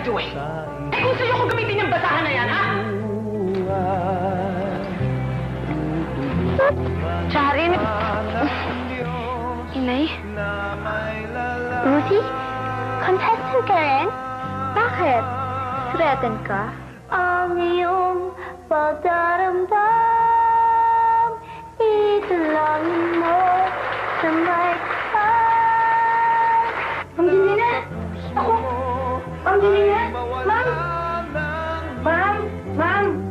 Hey, what the hell are you doing? Eh, kung sa'yo ko gamitin yung basahan na yan, ha? Charin. Inay? Ruthie? Contestant ka rin? Bakit? Threaten ka? Ang iyong pagdaramdam Italangin mo sa may Ma'am Janina! Ako! Ma'am! Ma'am! Ma'am!